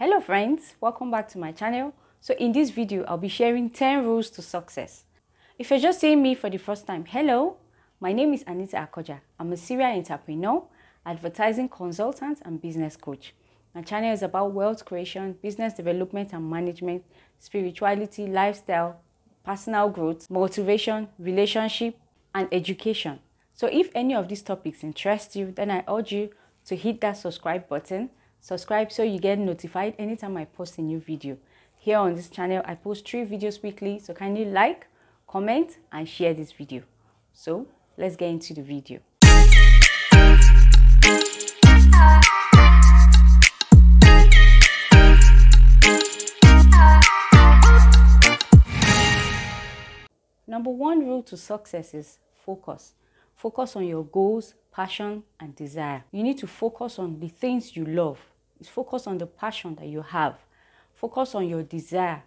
Hello friends, welcome back to my channel. So in this video, I'll be sharing 10 rules to success. If you're just seeing me for the first time, hello, my name is Anita Akoja. I'm a serial entrepreneur, advertising consultant and business coach. My channel is about wealth creation, business development and management, spirituality, lifestyle, personal growth, motivation, relationship, and education. So if any of these topics interest you, then I urge you to hit that subscribe button. Subscribe so you get notified anytime I post a new video. Here on this channel, I post three videos weekly, so kindly like, comment, and share this video. So let's get into the video. Number one rule to success is focus. Focus on your goals, passion, and desire. You need to focus on the things you love. Focus on the passion that you have. Focus on your desire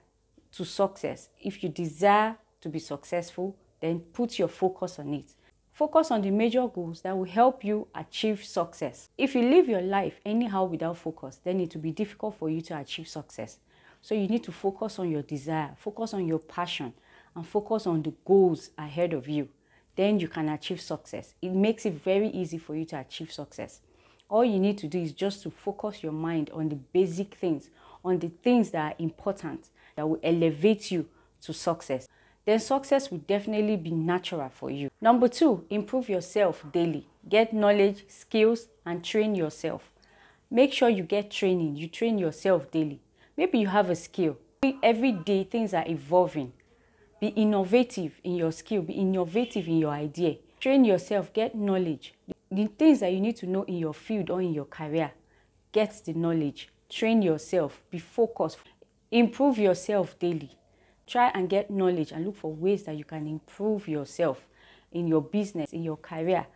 to success. If you desire to be successful, then put your focus on it. Focus on the major goals that will help you achieve success. If you live your life anyhow without focus, then it will be difficult for you to achieve success. So you need to focus on your desire, focus on your passion, and focus on the goals ahead of you. Then you can achieve success. It makes it very easy for you to achieve success. All you need to do is just to focus your mind on the basic things, on the things that are important, that will elevate you to success. Then success will definitely be natural for you. Number two, improve yourself daily. Get knowledge, skills, and train yourself. Make sure you get training. You train yourself daily. Maybe you have a skill. Every day things are evolving. Be innovative in your skill. Be innovative in your idea. Train yourself. Get knowledge. The things that you need to know in your field or in your career. Get the knowledge. Train yourself. Be focused. Improve yourself daily. Try and get knowledge and look for ways that you can improve yourself in your business, in your career,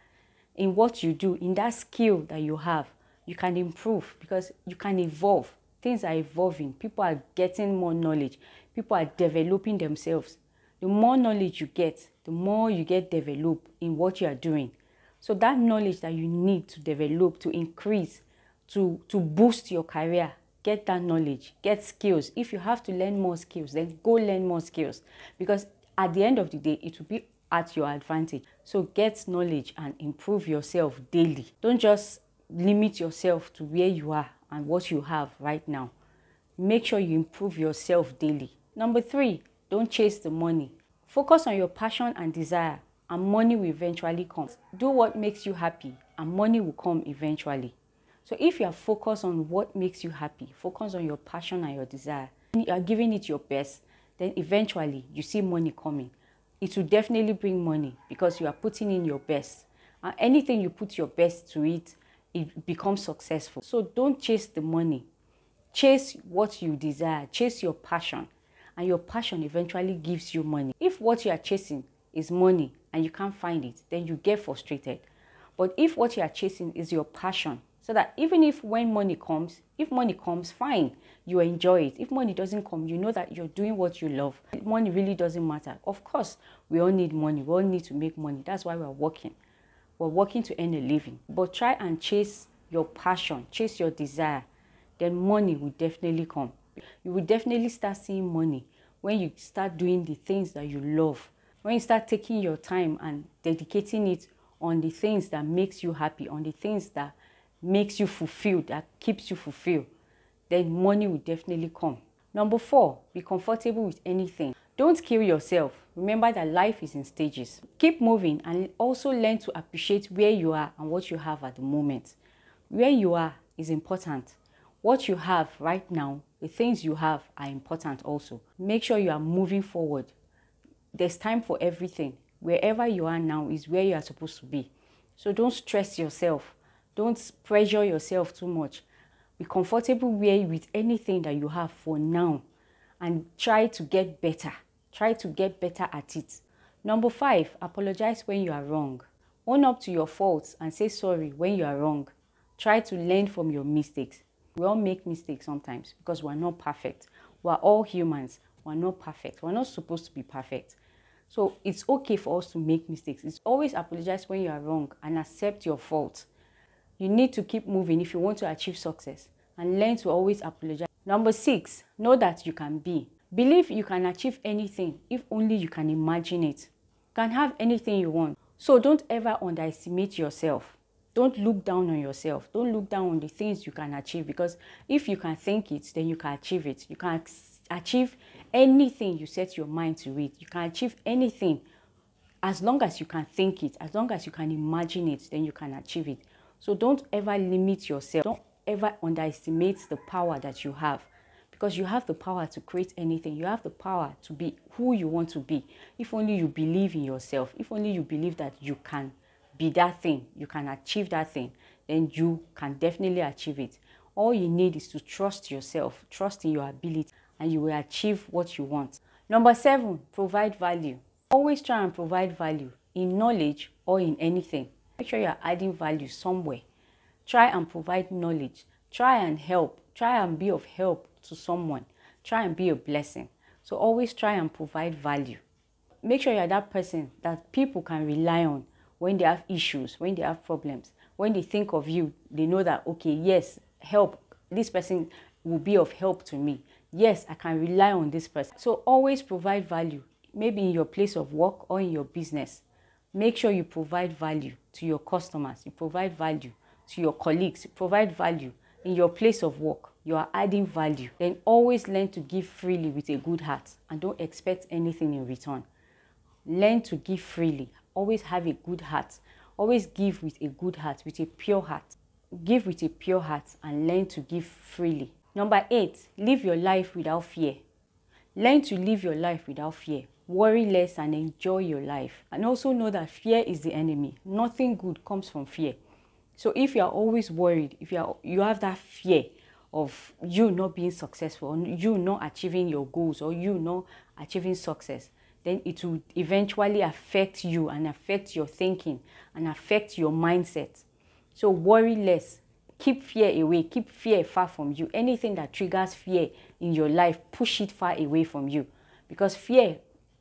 in what you do, in that skill that you have. You can improve because you can evolve. Things are evolving. People are getting more knowledge. People are developing themselves. The more knowledge you get, the more you get developed in what you are doing. So that knowledge that you need to develop, to increase, to, to boost your career, get that knowledge, get skills. If you have to learn more skills, then go learn more skills. Because at the end of the day, it will be at your advantage. So get knowledge and improve yourself daily. Don't just limit yourself to where you are and what you have right now. Make sure you improve yourself daily. Number three, don't chase the money. Focus on your passion and desire, and money will eventually come. Do what makes you happy, and money will come eventually. So if you are focused on what makes you happy, focus on your passion and your desire, you are giving it your best, then eventually you see money coming. It will definitely bring money because you are putting in your best. And anything you put your best to it, it becomes successful. So don't chase the money. Chase what you desire. Chase your passion. And your passion eventually gives you money. If what you are chasing is money and you can't find it, then you get frustrated. But if what you are chasing is your passion, so that even if when money comes, if money comes, fine, you enjoy it. If money doesn't come, you know that you're doing what you love. Money really doesn't matter. Of course, we all need money. We all need to make money. That's why we're working. We're working to earn a living. But try and chase your passion, chase your desire. Then money will definitely come. You will definitely start seeing money when you start doing the things that you love. When you start taking your time and dedicating it on the things that makes you happy, on the things that makes you fulfilled, that keeps you fulfilled, then money will definitely come. Number four, be comfortable with anything. Don't kill yourself. Remember that life is in stages. Keep moving and also learn to appreciate where you are and what you have at the moment. Where you are is important. What you have right now, the things you have are important also. Make sure you are moving forward. There's time for everything. Wherever you are now is where you are supposed to be. So don't stress yourself. Don't pressure yourself too much. Be comfortable with anything that you have for now and try to get better. Try to get better at it. Number five, apologize when you are wrong. Own up to your faults and say sorry when you are wrong. Try to learn from your mistakes. We all make mistakes sometimes because we're not perfect. We're all humans. We're not perfect. We're not supposed to be perfect. So it's okay for us to make mistakes. It's always apologize when you are wrong and accept your fault. You need to keep moving if you want to achieve success and learn to always apologize. Number six, know that you can be. Believe you can achieve anything if only you can imagine it. You can have anything you want. So don't ever underestimate yourself. Don't look down on yourself. Don't look down on the things you can achieve because if you can think it, then you can achieve it. You can achieve anything you set your mind to it. You can achieve anything as long as you can think it, as long as you can imagine it, then you can achieve it. So don't ever limit yourself. Don't ever underestimate the power that you have because you have the power to create anything. You have the power to be who you want to be. If only you believe in yourself, if only you believe that you can be that thing, you can achieve that thing, then you can definitely achieve it. All you need is to trust yourself, trust in your ability, and you will achieve what you want. Number seven, provide value. Always try and provide value in knowledge or in anything. Make sure you're adding value somewhere. Try and provide knowledge. Try and help. Try and be of help to someone. Try and be a blessing. So always try and provide value. Make sure you're that person that people can rely on when they have issues, when they have problems. When they think of you, they know that, okay, yes, help. This person will be of help to me. Yes, I can rely on this person. So always provide value, maybe in your place of work or in your business. Make sure you provide value to your customers. You provide value to your colleagues. You provide value in your place of work you are adding value, then always learn to give freely with a good heart and don't expect anything in return. Learn to give freely. Always have a good heart. Always give with a good heart, with a pure heart. Give with a pure heart and learn to give freely. Number eight, live your life without fear. Learn to live your life without fear. Worry less and enjoy your life. And also know that fear is the enemy. Nothing good comes from fear. So if you are always worried, if you are you have that fear, of you not being successful, you not achieving your goals, or you not achieving success, then it will eventually affect you and affect your thinking and affect your mindset. So worry less. Keep fear away. Keep fear far from you. Anything that triggers fear in your life, push it far away from you. Because fear,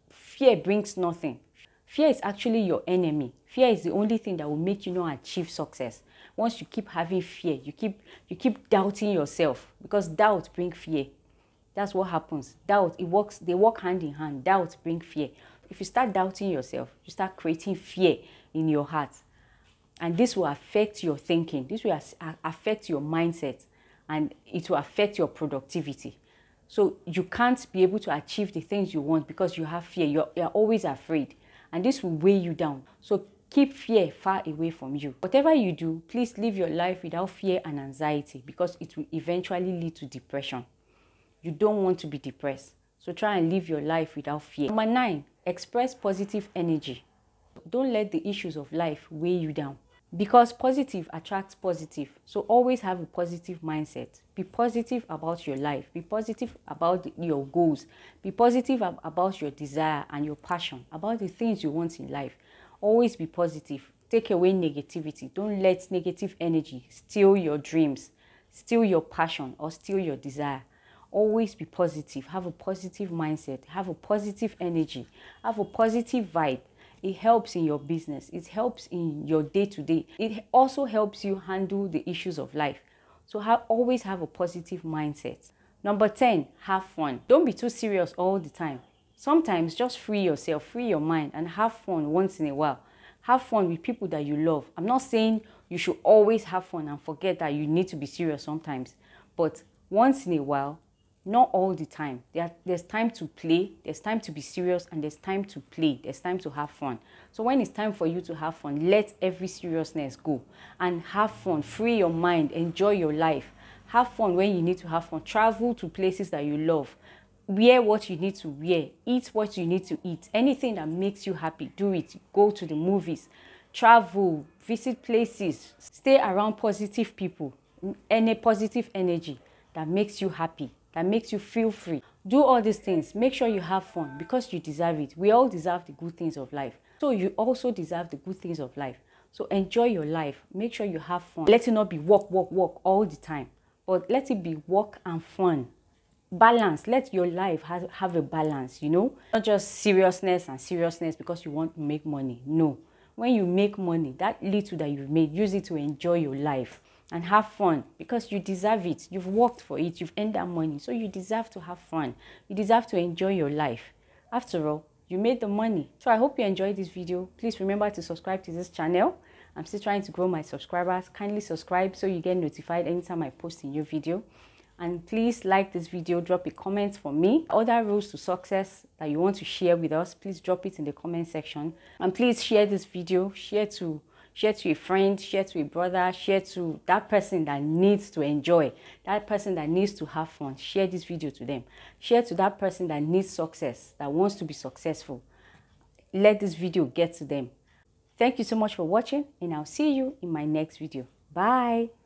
fear brings nothing. Fear is actually your enemy. Fear is the only thing that will make you not achieve success once you keep having fear you keep you keep doubting yourself because doubt brings fear that's what happens. Doubt it works they work hand in hand. Doubt bring fear. If you start doubting yourself you start creating fear in your heart. And this will affect your thinking. This will affect your mindset. And it will affect your productivity. So you can't be able to achieve the things you want because you have fear. You're, you're always afraid. And this will weigh you down. So Keep fear far away from you. Whatever you do, please live your life without fear and anxiety because it will eventually lead to depression. You don't want to be depressed. So try and live your life without fear. Number nine, express positive energy. Don't let the issues of life weigh you down because positive attracts positive. So always have a positive mindset. Be positive about your life. Be positive about your goals. Be positive about your desire and your passion, about the things you want in life. Always be positive. Take away negativity. Don't let negative energy steal your dreams, steal your passion, or steal your desire. Always be positive. Have a positive mindset. Have a positive energy. Have a positive vibe. It helps in your business. It helps in your day to day. It also helps you handle the issues of life. So have, always have a positive mindset. Number 10, have fun. Don't be too serious all the time. Sometimes just free yourself, free your mind, and have fun once in a while. Have fun with people that you love. I'm not saying you should always have fun and forget that you need to be serious sometimes, but once in a while, not all the time. There, there's time to play, there's time to be serious, and there's time to play, there's time to have fun. So when it's time for you to have fun, let every seriousness go and have fun. Free your mind, enjoy your life. Have fun when you need to have fun. Travel to places that you love wear what you need to wear, eat what you need to eat. Anything that makes you happy, do it. Go to the movies, travel, visit places, stay around positive people, any positive energy that makes you happy, that makes you feel free. Do all these things. Make sure you have fun because you deserve it. We all deserve the good things of life. So you also deserve the good things of life. So enjoy your life. Make sure you have fun. Let it not be work, work, work all the time. But let it be work and fun balance let your life have, have a balance you know not just seriousness and seriousness because you want to make money no when you make money that little that you've made use it to enjoy your life and have fun because you deserve it. You've worked for it, you've earned that money, so you deserve to have fun. You deserve to enjoy your life. After all, you made the money. So I hope you enjoyed this video. Please remember to subscribe to this channel. I'm still trying to grow my subscribers. Kindly subscribe so you get notified anytime I post a new video. And please like this video, drop a comment for me. Other rules to success that you want to share with us, please drop it in the comment section. And please share this video, share to share to a friend, share to a brother, share to that person that needs to enjoy, that person that needs to have fun. Share this video to them. Share to that person that needs success, that wants to be successful. Let this video get to them. Thank you so much for watching and I'll see you in my next video. Bye.